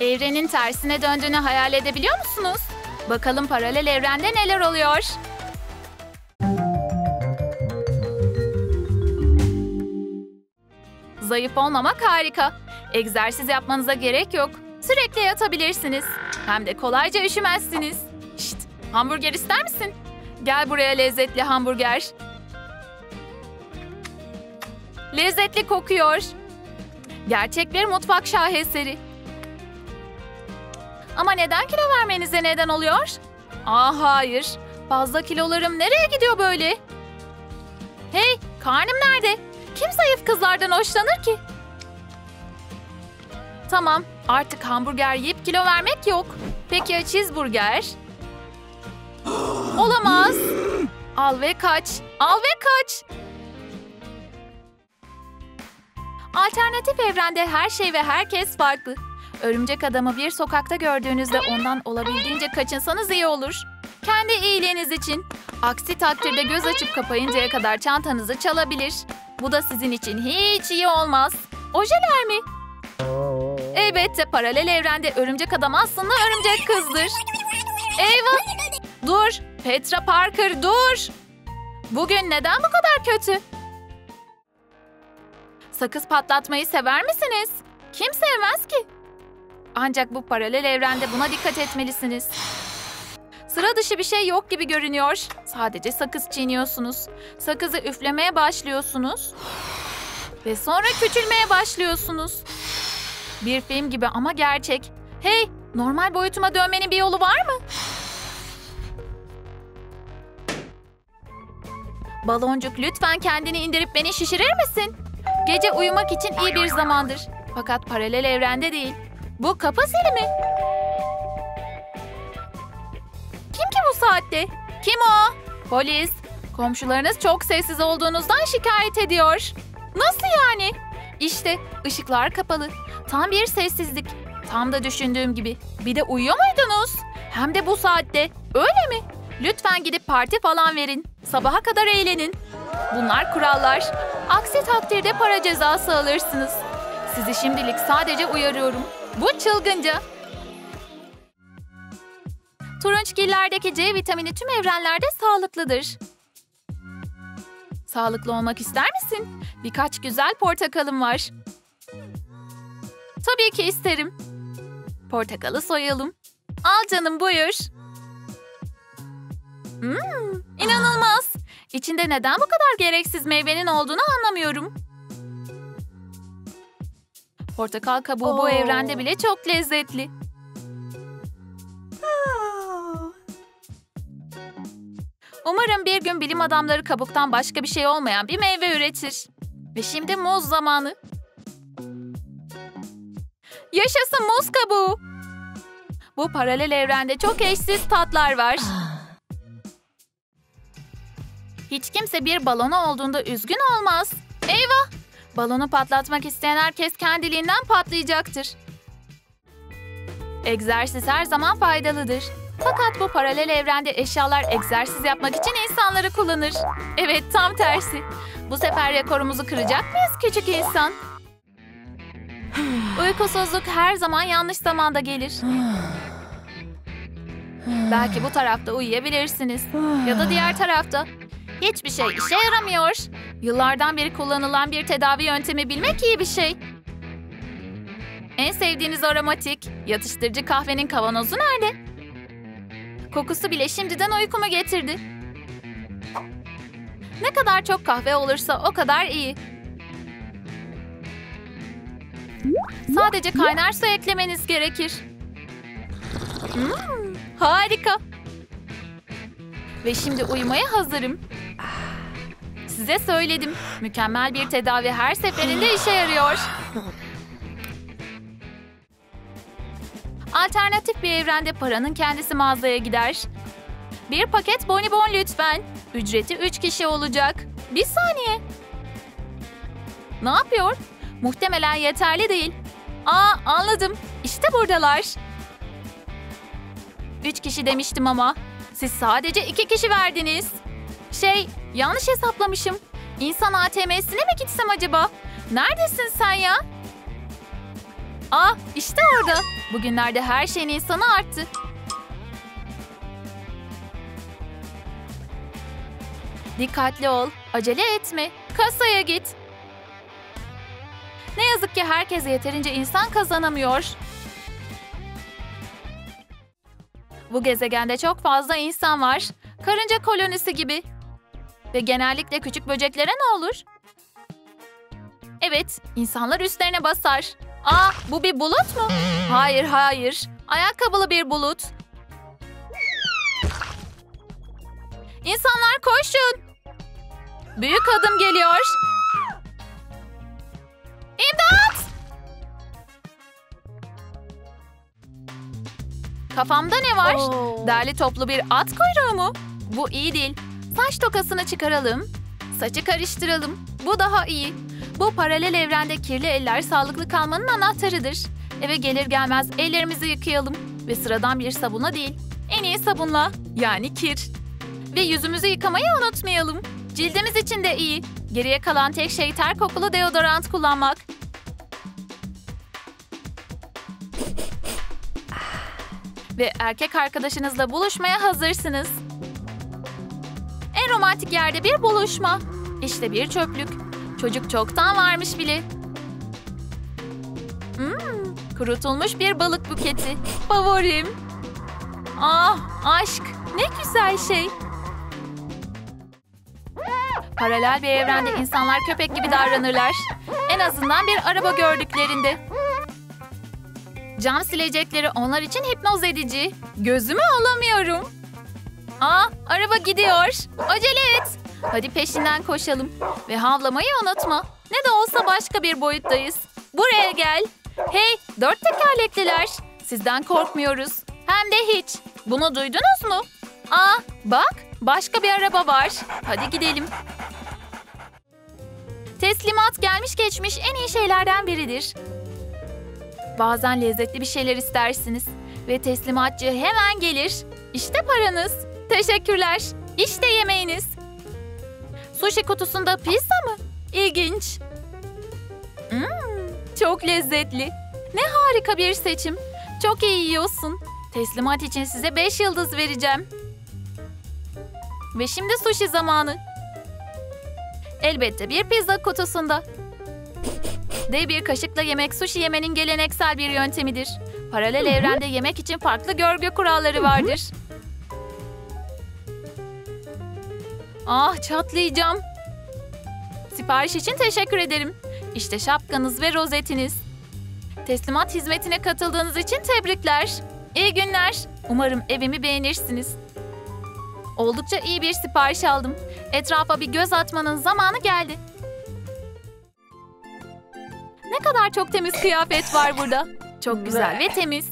Evrenin tersine döndüğünü hayal edebiliyor musunuz? Bakalım paralel evrende neler oluyor? Zayıf olmamak harika. Egzersiz yapmanıza gerek yok. Sürekli yatabilirsiniz. Hem de kolayca üşümezsiniz. Şşt, hamburger ister misin? Gel buraya lezzetli hamburger. Lezzetli kokuyor. Gerçek bir mutfak şaheseri. Ama neden kilo vermenize neden oluyor? Aa hayır. Fazla kilolarım nereye gidiyor böyle? Hey, karnım nerede? Kim zayıf kızlardan hoşlanır ki? Tamam, artık hamburger yiyip kilo vermek yok. Peki ya cheeseburger? Olamaz. Al ve kaç. Al ve kaç. Alternatif evrende her şey ve herkes farklı. Örümcek adamı bir sokakta gördüğünüzde ondan olabildiğince kaçınsanız iyi olur. Kendi iyiliğiniz için. Aksi takdirde göz açıp kapayıncaya kadar çantanızı çalabilir. Bu da sizin için hiç iyi olmaz. Ojeler mi? Elbette paralel evrende örümcek adam aslında örümcek kızdır. Eyvah! Dur! Petra Parker dur! Bugün neden bu kadar kötü? Sakız patlatmayı sever misiniz? Kim sevmez ki? Ancak bu paralel evrende buna dikkat etmelisiniz. Sıra dışı bir şey yok gibi görünüyor. Sadece sakız çiğniyorsunuz. Sakızı üflemeye başlıyorsunuz. Ve sonra küçülmeye başlıyorsunuz. Bir film gibi ama gerçek. Hey, normal boyutuma dönmenin bir yolu var mı? Baloncuk lütfen kendini indirip beni şişirir misin? Gece uyumak için iyi bir zamandır. Fakat paralel evrende değil. Bu kapı zili mi? Kim ki bu saatte? Kim o? Polis. Komşularınız çok sessiz olduğunuzdan şikayet ediyor. Nasıl yani? İşte ışıklar kapalı. Tam bir sessizlik. Tam da düşündüğüm gibi. Bir de uyuyor muydunuz? Hem de bu saatte. Öyle mi? Lütfen gidip parti falan verin. Sabaha kadar eğlenin. Bunlar kurallar. Aksi takdirde para cezası alırsınız. Sizi şimdilik sadece uyarıyorum. Bu çılgınca. Turunçgillerdeki C vitamini tüm evrenlerde sağlıklıdır. Sağlıklı olmak ister misin? Birkaç güzel portakalım var. Tabii ki isterim. Portakalı soyalım. Al canım buyur. Hmm, inanılmaz. İçinde neden bu kadar gereksiz meyvenin olduğunu anlamıyorum. Portakal kabuğu bu Oo. evrende bile çok lezzetli. Umarım bir gün bilim adamları kabuktan başka bir şey olmayan bir meyve üretir. Ve şimdi muz zamanı. Yaşasın muz kabuğu. Bu paralel evrende çok eşsiz tatlar var. Hiç kimse bir balonu olduğunda üzgün olmaz. Eyvah! Balonu patlatmak isteyen herkes kendiliğinden patlayacaktır. Egzersiz her zaman faydalıdır. Fakat bu paralel evrende eşyalar egzersiz yapmak için insanları kullanır. Evet, tam tersi. Bu sefer rekorumuzu kıracak mıyız küçük insan? Uykusuzluk her zaman yanlış zamanda gelir. Belki bu tarafta uyuyabilirsiniz. Ya da diğer tarafta. Hiçbir şey işe yaramıyor. Yıllardan beri kullanılan bir tedavi yöntemi bilmek iyi bir şey. En sevdiğiniz aromatik, yatıştırıcı kahvenin kavanozu nerede? Kokusu bile şimdiden uykumu getirdi. Ne kadar çok kahve olursa o kadar iyi. Sadece kaynar su eklemeniz gerekir. Hmm, harika. Ve şimdi uyumaya hazırım. Size söyledim. Mükemmel bir tedavi her seferinde işe yarıyor. Alternatif bir evrende paranın kendisi mağazaya gider. Bir paket bonibon lütfen. Ücreti 3 kişi olacak. Bir saniye. Ne yapıyor? Muhtemelen yeterli değil. Aa anladım. İşte buradalar. Üç kişi demiştim ama. Siz sadece iki kişi verdiniz. Şey, yanlış hesaplamışım. İnsan ATM'sine mi gitsem acaba? Neredesin sen ya? Ah işte orada. Bugünlerde her şeyin insanı arttı. Dikkatli ol. Acele etme. Kasaya git. Ne yazık ki herkes yeterince insan kazanamıyor. Bu gezegende çok fazla insan var. Karınca kolonisi gibi. Ve genellikle küçük böceklere ne olur? Evet, insanlar üstlerine basar. Aa, bu bir bulut mu? Hayır, hayır. Ayakkabılı bir bulut. İnsanlar koşun. Büyük adım geliyor. İmdat! Kafamda ne var? Derli toplu bir at kuyruğu mu? Bu iyi değil. Saç tokasını çıkaralım. Saçı karıştıralım. Bu daha iyi. Bu paralel evrende kirli eller sağlıklı kalmanın anahtarıdır. Eve gelir gelmez ellerimizi yıkayalım. Ve sıradan bir sabunla değil. En iyi sabunla. Yani kir. Ve yüzümüzü yıkamayı unutmayalım. Cildimiz için de iyi. Geriye kalan tek şey ter kokulu deodorant kullanmak. Ve erkek arkadaşınızla buluşmaya hazırsınız. Romantik yerde bir buluşma. İşte bir çöplük. Çocuk çoktan varmış bile. Hmm, kurutulmuş bir balık buketi. Favorim. Ah aşk ne güzel şey. Paralel bir evrende insanlar köpek gibi davranırlar. En azından bir araba gördüklerinde. Cam silecekleri onlar için hipnoz edici. Gözümü alamıyorum. Aa, araba gidiyor. Acele et. Hadi peşinden koşalım. Ve havlamayı unutma. Ne de olsa başka bir boyuttayız. Buraya gel. Hey, dört tekerlekliler. Sizden korkmuyoruz. Hem de hiç. Bunu duydunuz mu? Aa, bak, başka bir araba var. Hadi gidelim. Teslimat gelmiş geçmiş en iyi şeylerden biridir. Bazen lezzetli bir şeyler istersiniz ve teslimatçı hemen gelir. İşte paranız. Teşekkürler. İşte yemeğiniz. Sushi kutusunda pizza mı? İlginç. Hmm, çok lezzetli. Ne harika bir seçim. Çok iyi yiyorsun. Teslimat için size 5 yıldız vereceğim. Ve şimdi sushi zamanı. Elbette bir pizza kutusunda. Dev bir kaşıkla yemek sushi yemenin geleneksel bir yöntemidir. Paralel evrende yemek için farklı görgü kuralları vardır. Ah çatlayacağım. Sipariş için teşekkür ederim. İşte şapkanız ve rozetiniz. Teslimat hizmetine katıldığınız için tebrikler. İyi günler. Umarım evimi beğenirsiniz. Oldukça iyi bir sipariş aldım. Etrafa bir göz atmanın zamanı geldi. Ne kadar çok temiz kıyafet var burada. Çok güzel ve temiz.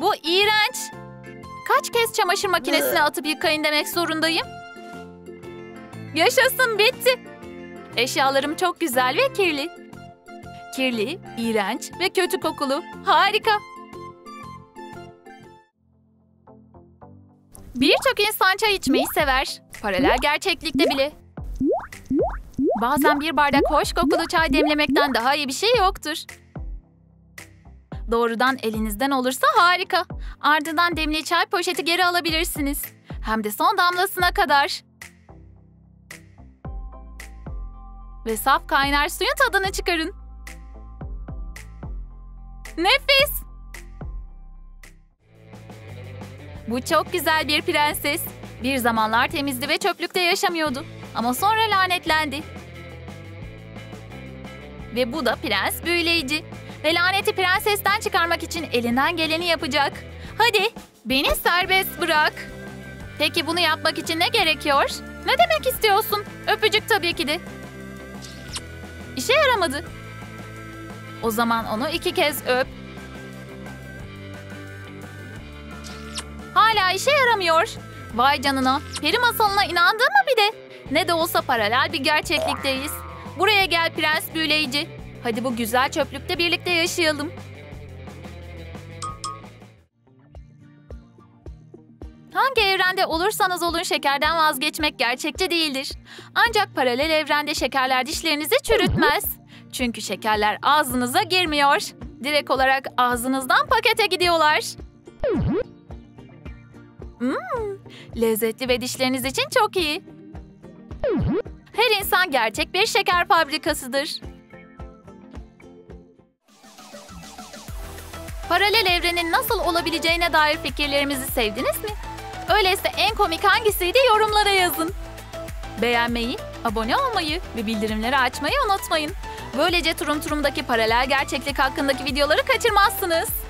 Bu iğrenç. Kaç kez çamaşır makinesine atıp yıkayın demek zorundayım? Yaşasın bitti. Eşyalarım çok güzel ve kirli. Kirli, iğrenç ve kötü kokulu. Harika. Birçok insan çay içmeyi sever. Paralel gerçeklikte bile. Bazen bir bardak hoş kokulu çay demlemekten daha iyi bir şey yoktur. Doğrudan elinizden olursa harika. Ardından demli çay poşeti geri alabilirsiniz. Hem de son damlasına kadar. Ve saf kaynar suyun tadını çıkarın. Nefis! Bu çok güzel bir prenses. Bir zamanlar temizdi ve çöplükte yaşamıyordu. Ama sonra lanetlendi. Ve bu da prens büyüleyici. Ve laneti prensesten çıkarmak için elinden geleni yapacak. Hadi beni serbest bırak. Peki bunu yapmak için ne gerekiyor? Ne demek istiyorsun? Öpücük tabii ki de. İşe yaramadı. O zaman onu iki kez öp. Hala işe yaramıyor. Vay canına. Peri masalına inandın mı bir de? Ne de olsa paralel bir gerçeklikteyiz. Buraya gel prens büyüleyici. Hadi bu güzel çöplükte birlikte yaşayalım. Hangi evrende olursanız olun şekerden vazgeçmek gerçekçi değildir. Ancak paralel evrende şekerler dişlerinizi çürütmez. Çünkü şekerler ağzınıza girmiyor. Direkt olarak ağzınızdan pakete gidiyorlar. Mmm, lezzetli ve dişleriniz için çok iyi. Her insan gerçek bir şeker fabrikasıdır. Paralel evrenin nasıl olabileceğine dair fikirlerimizi sevdiniz mi? Öyleyse en komik hangisiydi yorumlara yazın. Beğenmeyi, abone olmayı ve bildirimleri açmayı unutmayın. Böylece Turum Turum'daki paralel gerçeklik hakkındaki videoları kaçırmazsınız.